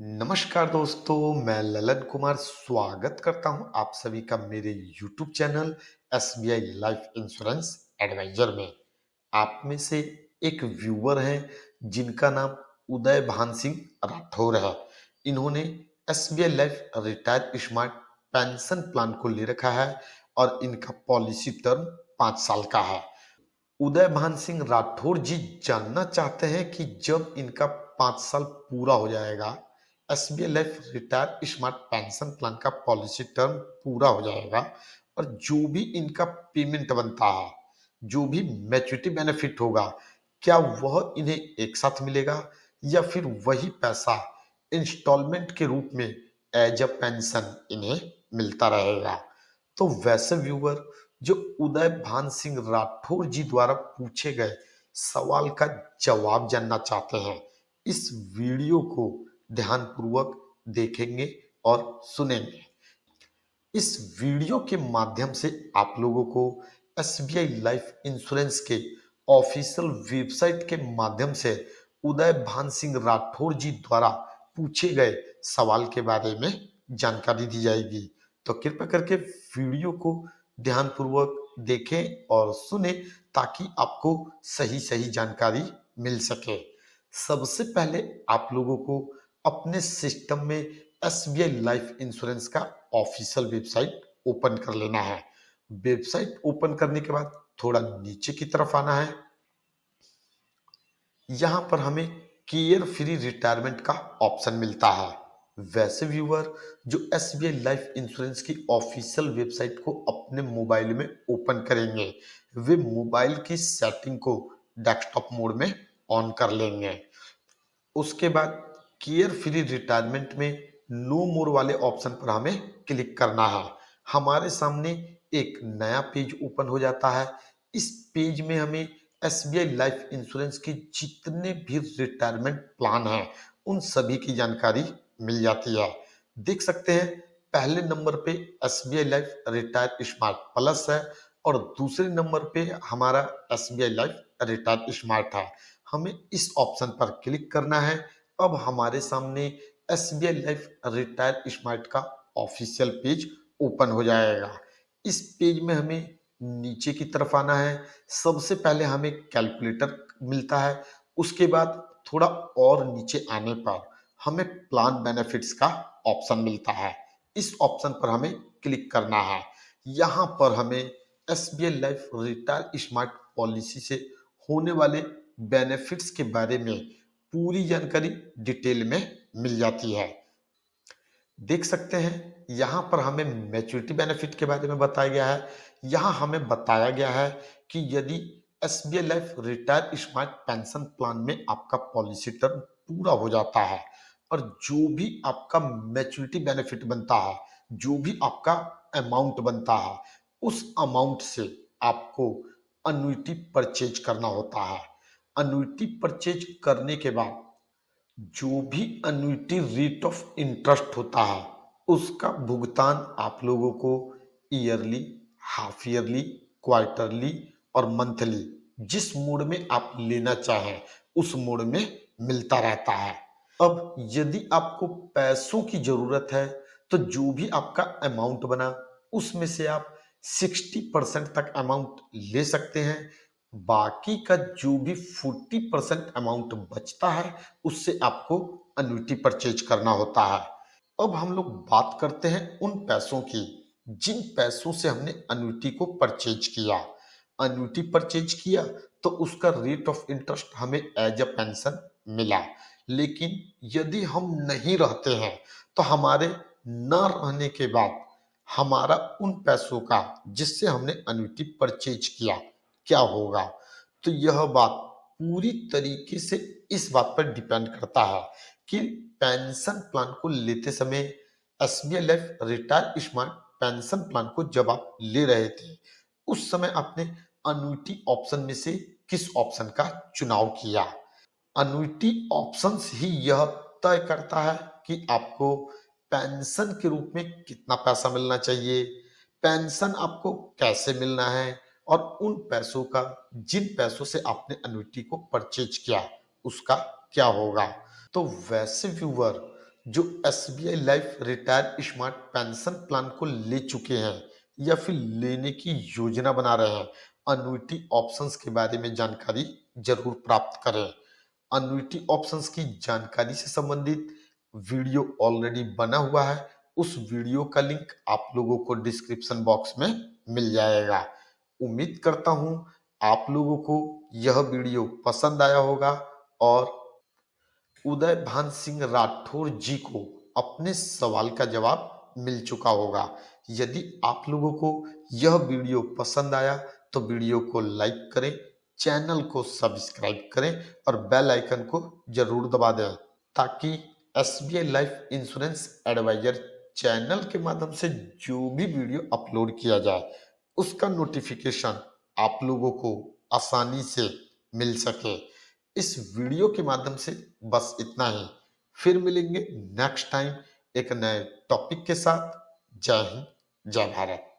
नमस्कार दोस्तों, मैं ललन कुमार स्वागत करता हूँ आप सभी का मेरे YouTube channel S B I life insurance advisor में। आप में से एक व्यूअर हैं, जिनका नाम उदय भान सिंह राठौर है। इन्होंने S B I life retire smart pension plan को ले रखा है और इनका पॉलिसी टर्म पाँच साल का है। उदय भान सिंह राठौर जी, जानना चाहते हैं कि जब इनका पाँच साल पूरा हो जाएगा S B life retire smart pension plan का पॉलिसी टर्म पूरा हो जाएगा और जो भी इनका पेमेंट बनता है, जो भी मैच्योरिटी बेनिफिट होगा, क्या वह इन्हें एक साथ मिलेगा या फिर वही पैसा इंस्टॉलमेंट के रूप में एज अ पेंशन इन्हें मिलता रहेगा? तो वैसे व्यूवर जो उदय भान सिंह राठौर जी द्वारा पूछे गए सवाल का जवाब जानना चाहते हैं, इस वीडियो को ध्यानपूर्वक देखेंगे और सुनेंगे। इस वीडियो के माध्यम से आप लोगों को S B I life insurance के ऑफिशियल वेबसाइट के माध्यम से उदय भान सिंह राठौर जी द्वारा पूछे गए सवाल के बारे में जानकारी दी जाएगी। तो कृपया करके वीडियो को ध्यानपूर्वक देखें और सुने ताकि आपको सही सही जानकारी मिल सके। सबसे पहले आप लोगों को अपने सिस्टम में S B I life insurance का ऑफिशियल वेबसाइट ओपन कर लेना है। वेबसाइट ओपन करने के बाद थोड़ा नीचे की तरफ़ आना है। यहाँ पर हमें केयर फ्री रिटायरमेंट का ऑप्शन मिलता है। वैसे व्यूअर, जो S B I life insurance की ऑफिशियल वेबसाइट को अपने मोबाइल में ओपन करेंगे, वे मोबाइल की सेटिंग को डेस्कटॉप मोड में ऑन कर लेंगे। उसके बाद केयर फ्री रिटायरमेंट में नो मोर वाले ऑप्शन पर हमें क्लिक करना है। हमारे सामने एक नया पेज ओपन हो जाता है। इस पेज में हमें S B I life insurance के जितने भी रिटायरमेंट प्लान हैं, उन सभी की जानकारी मिल जाती है। देख सकते हैं, पहले नंबर पे S B I life retire smart plus है और दूसरे नंबर पे हमारा S B I life retire smart है। हमें इस ऑप्शन पर क्लिक करना है। अब हमारे सामने S B I life retire smart का ऑफिशियल पेज ओपन हो जाएगा। इस पेज में हमें नीचे की तरफ़ आना है। सबसे पहले हमें कैलकुलेटर मिलता है। उसके बाद थोड़ा और नीचे आने पर हमें प्लान बेनिफिट्स का ऑप्शन मिलता है। इस ऑप्शन पर हमें क्लिक करना है। यहाँ पर हमें S B I life retire smart policy से होने वाले बेनिफिट्स के बारे में पूरी जानकारी डिटेल में मिल जाती है। देख सकते हैं, यहाँ पर हमें मैच्योरिटी बेनिफिट के बारे में बताया गया है। यहाँ हमें बताया गया है कि यदि S B life retire smart pension plan में आपका पॉलिसी टर्म पूरा हो जाता है और जो भी आपका मैच्योरिटी बेनिफिट बनता है, जो भी आपका अमाउंट बनता है, उस अमाउंट से आपको अनुटी परचेज करना होता है। अनुटी परचेज करने के बाद जो भी अनुटी रेट ऑफ़ इंटरेस्ट होता है, उसका भुगतान आप लोगों को ईयरली हाफ़ ईयरली क्वार्टरली और मंथली जिस मोड में आप लेना चाहें, उस मोड में मिलता रहता है। अब यदि आपको पैसों की ज़रूरत है तो जो भी आपका अमाउंट बना, उसमें से आप 60 परसेंट तक अमाउंट ले सकते हैं। बाकी का जो भी 40 परसेंट अमाउंट बचता है, उससे आपको अनुटी परचेज करना होता है। अब हम लोग बात करते हैं उन पैसों की, जिन पैसों से हमने अनुटी को परचेज किया। अनुटी परचेज किया तो उसका रेट ऑफ़ इंटरेस्ट हमें एज अ पेंशन मिला। लेकिन यदि हम नहीं रहते हैं तो हमारे न रहने के बाद हमारा उन पैसों का, जिससे हमने अनुटी परचेज किया क्या होगा? तो यह बात पूरी तरीके से इस बात पर डिपेंड करता है कि पेंशन प्लान को लेते समय S B I life retire smart pension plan को जब आप ले रहे थे, उस समय आपने अनुटी ऑप्शन में से किस ऑप्शन का चुनाव किया? अनुटी ऑप्शन ही यह तय करता है कि आपको पेंशन के रूप में कितना पैसा मिलना चाहिए। पेंशन आपको कैसे मिलना है? और उन पैसों का, जिन पैसों से आपने अनुटी को परचेज किया, उसका क्या होगा? तो वैसे व्यूवर जो S B I life retire smart pension plan को ले चुके हैं या फिर लेने की योजना बना रहे हैं अनुटी ऑप्शंस के बारे में जानकारी ज़रूर प्राप्त करें। अनुटी ऑप्शंस की जानकारी से संबंधित वीडियो ऑलरेडी बना हुआ है, उस वीडियो का लिंक आप लोगों को डिस्क्रिप्शन बॉक्स में मिल जाएगा। उम्मीद करता हूँ आप लोगों को यह वीडियो पसंद आया होगा और उदय भान सिंह राठौर जी को अपने सवाल का जवाब मिल चुका होगा। यदि आप लोगों को यह वीडियो पसंद आया तो वीडियो को लाइक करें, चैनल को सब्सक्राइब करें और बेल आइकन को ज़रूर दबा दें ताकि S B I life insurance advisor channel के माध्यम से जो भी वीडियो अपलोड किया जाए उसका नोटिफिकेशन आप लोगों को आसानी से मिल सके। इस वीडियो के माध्यम से बस इतना ही। फिर मिलेंगे नेक्स्ट टाइम एक नए टॉपिक के साथ। जय हिंद, जय भारत।